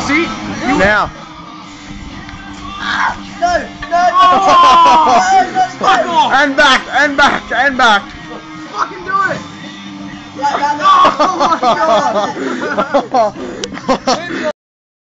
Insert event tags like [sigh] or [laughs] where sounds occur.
pussy. You Now. No, no, no, Oh, no, no, fuck no. And back, and back, and back. Fucking do it. Yeah, yeah, no. Oh my god. [laughs]